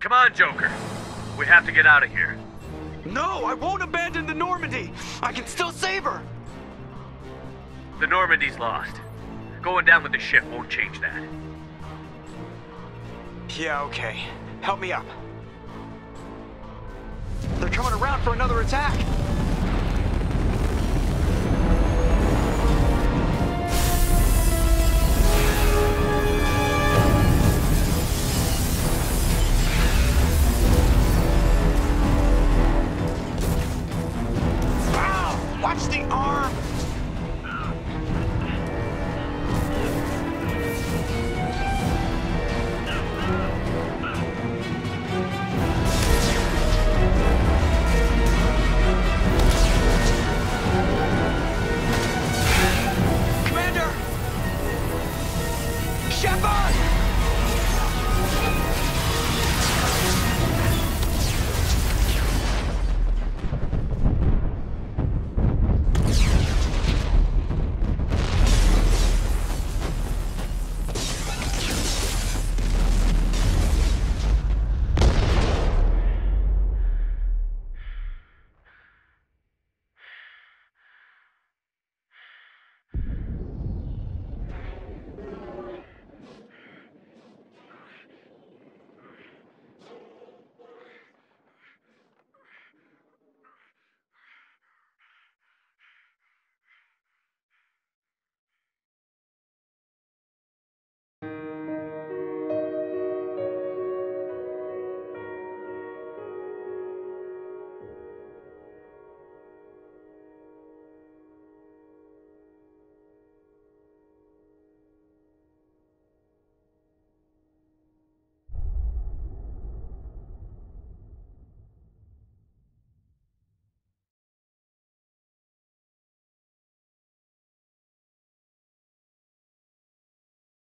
Come on, Joker. We have to get out of here. No, I won't abandon the Normandy. I can still save her. The Normandy's lost. Going down with the ship won't change that. Yeah, okay. Help me up. They're coming around for another attack. Мама!